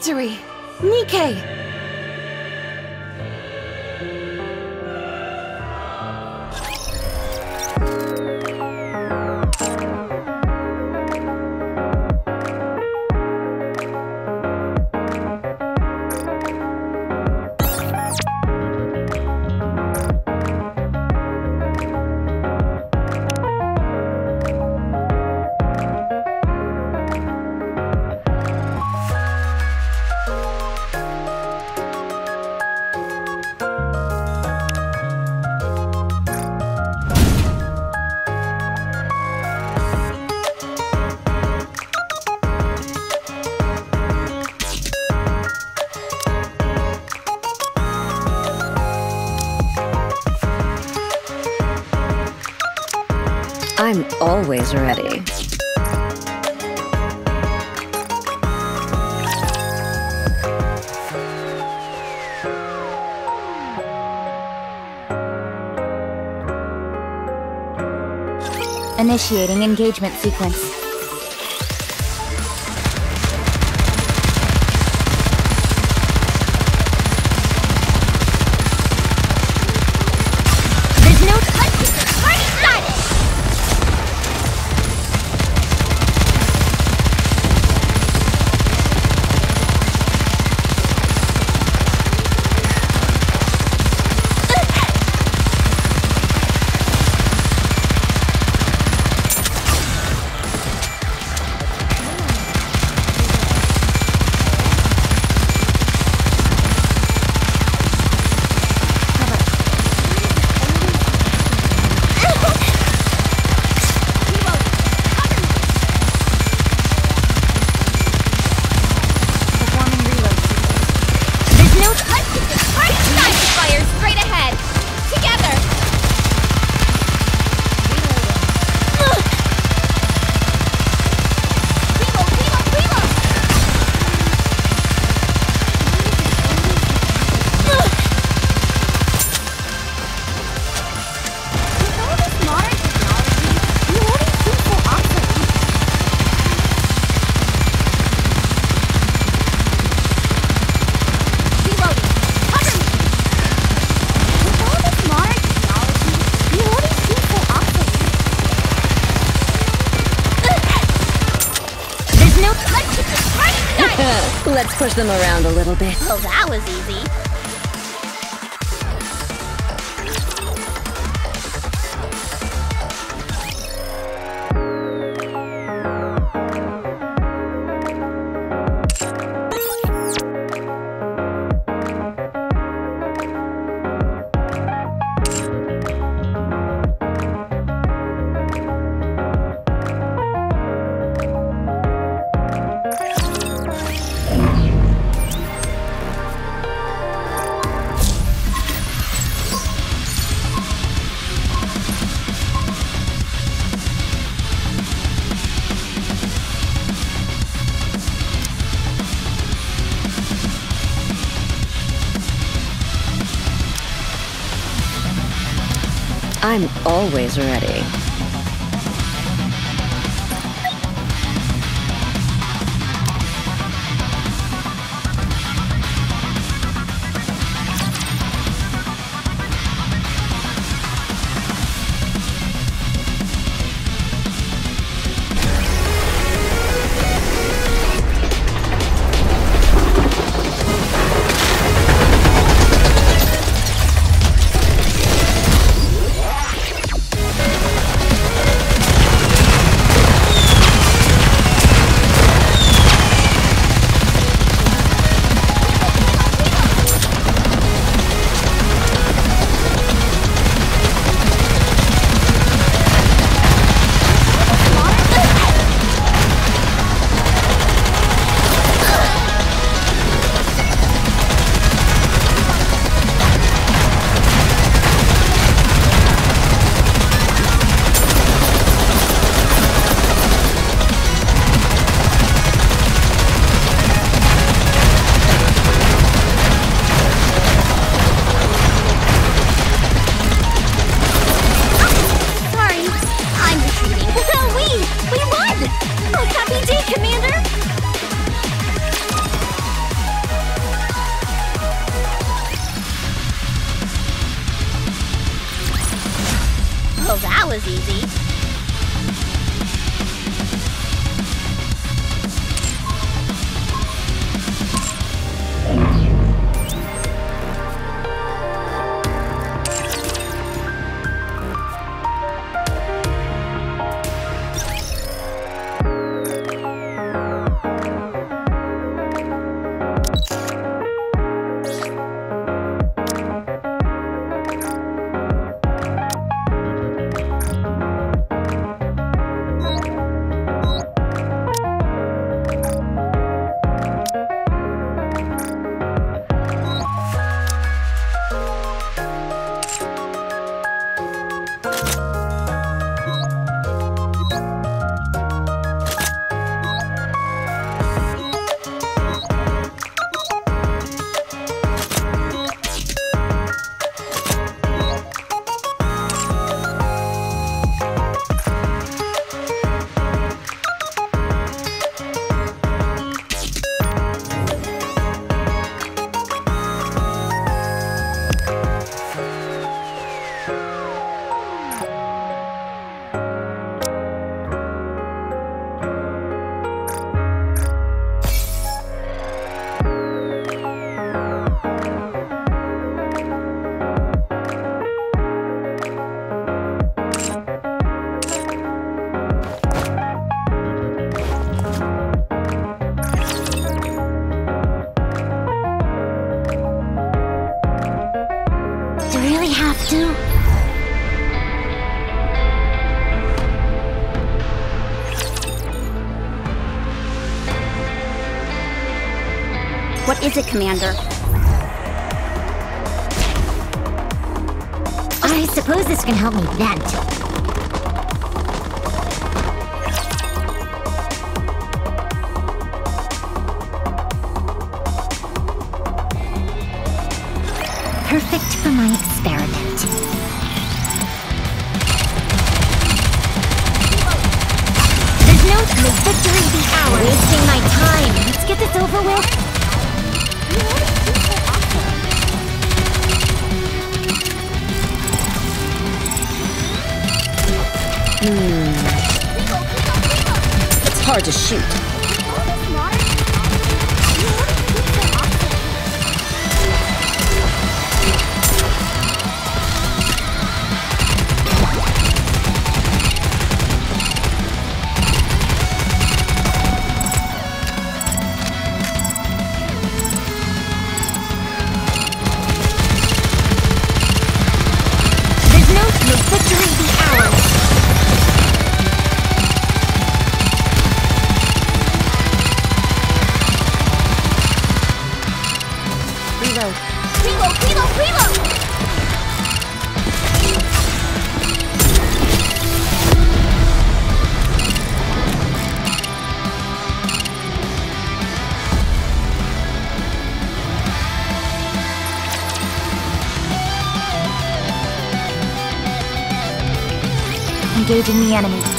victory! Nikke! always ready. Initiating engagement sequence. Push them around a little bit. Oh, that was easy. always ready. easy. What is it, Commander? I suppose this can help me vent. engaging the enemy.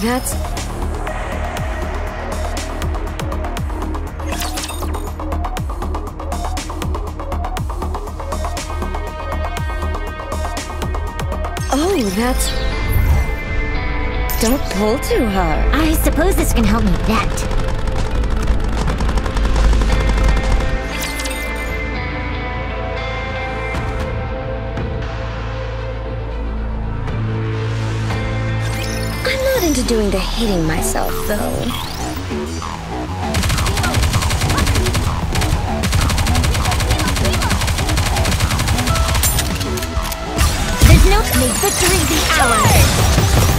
That's Oh, that's... Don't pull too hard. I suppose this can help me that. Doing the hitting myself, though. May victory.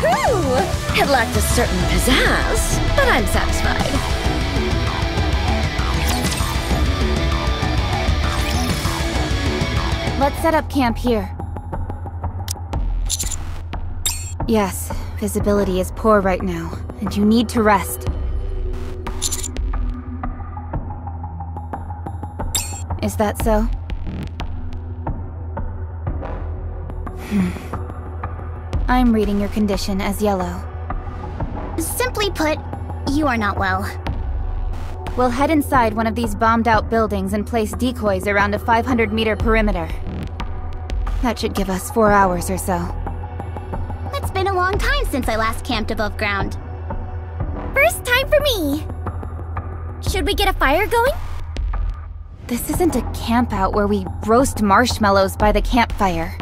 Woohoo! It lacked a certain pizzazz, but I'm satisfied. Let's set up camp here. Yes, visibility is poor right now, and you need to rest. Is that so? Hmm. I'm reading your condition as yellow. Simply put, you are not well. We'll head inside one of these bombed out buildings and place decoys around a 500 meter perimeter. That should give us four hours or so. It's been a long time since I last camped above ground. First time for me. Should we get a fire going? This isn't a camp out where we roast marshmallows by the campfire.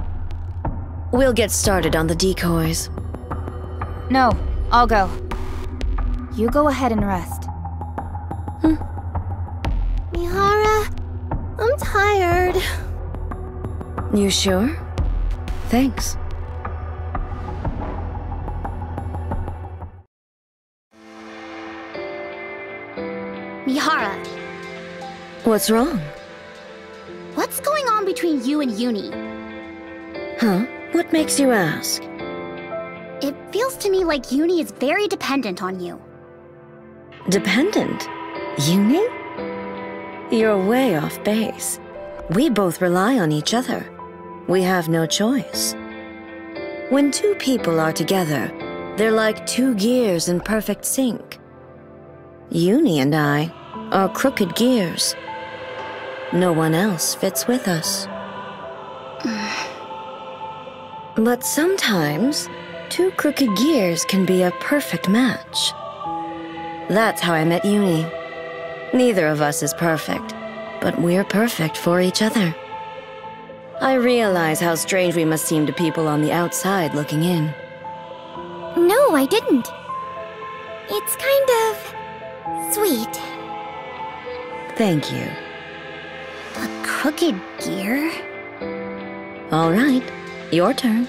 We'll get started on the decoys. No, I'll go. You go ahead and rest. Hmm. Mihara, I'm tired. You sure? Thanks. Mihara, What's wrong? what's going on between you and Yuni? Huh? What makes you ask? It feels to me like Yuni is very dependent on you. Dependent? Yuni? You're way off base. We both rely on each other. We have no choice. When two people are together, they're like two gears in perfect sync. Yuni and I are crooked gears. No one else fits with us. But sometimes, two crooked gears can be a perfect match. That's how I met Yuni. Neither of us is perfect, but we're perfect for each other. I realize how strange we must seem to people on the outside looking in. No, I didn't. It's kind of sweet. Thank you. A crooked gear? All right, your turn.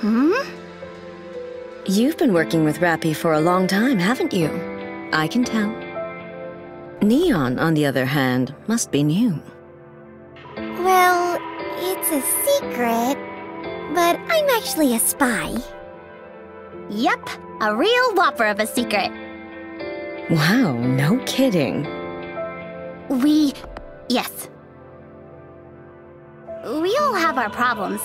Hmm? You've been working with Rapi for a long time, haven't you? I can tell. Neon, on the other hand, must be new. Well, it's a secret, but I'm actually a spy. Yep, a real whopper of a secret. Wow, no kidding. We. Yes. We all have our problems.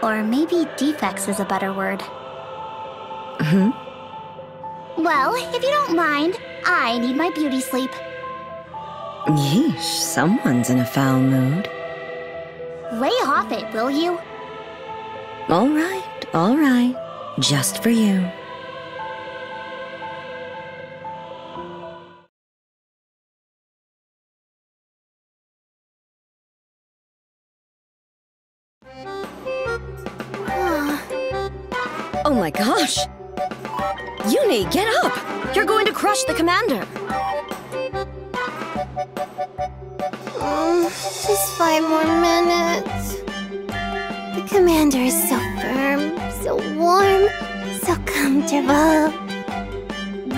Or maybe defects is a better word. Hmm? Well, if you don't mind, I need my beauty sleep. Yeesh, someone's in a foul mood. Lay off it, will you? All right, all right. Just for you. Oh my gosh! Yuni, get up! You're going to crush the commander. Mm, just five more minutes. The commander is so firm, so warm, so comfortable.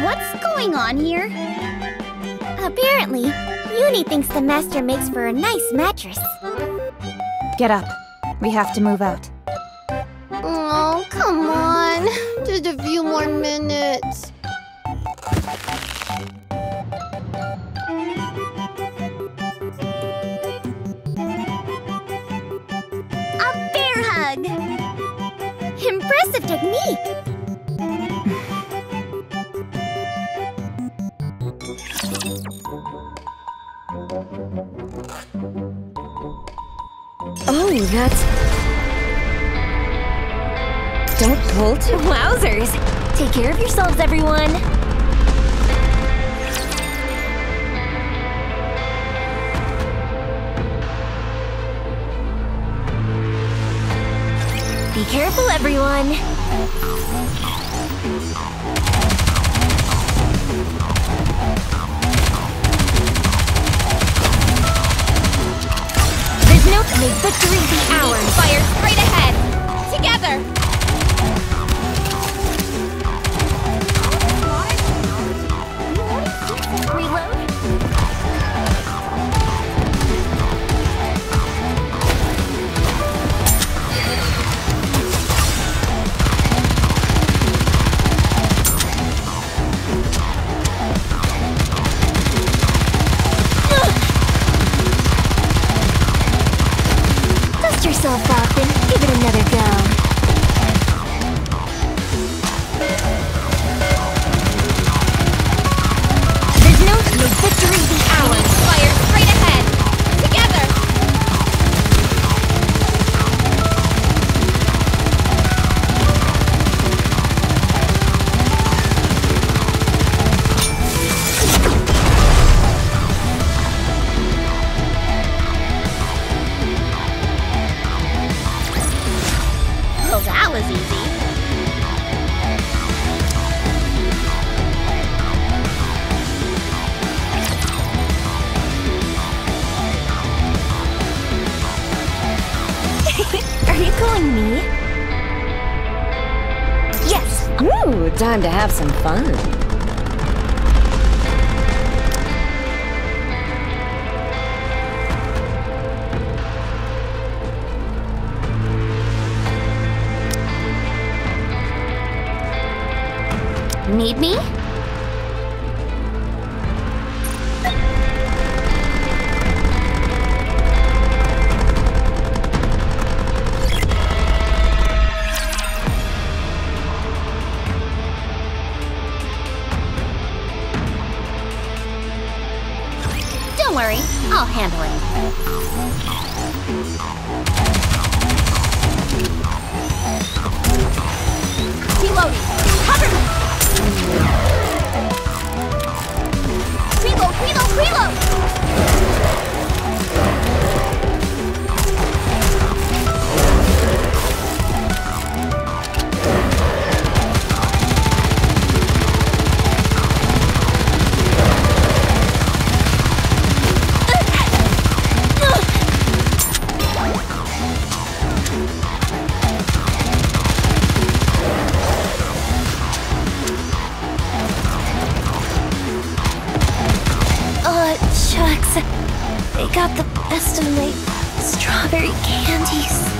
What's going on here? Apparently, Yuni thinks the master makes for a nice mattress. Get up. We have to move out. Oh, come on. Just a few more minutes. Technique. Oh, that's... Don't pull too... Wowzers! Take care of yourselves, everyone! Be careful, everyone! There's no May victory be ours! Fire straight ahead! Together! Need me? Got the best of my strawberry candies.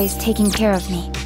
Always taking care of me.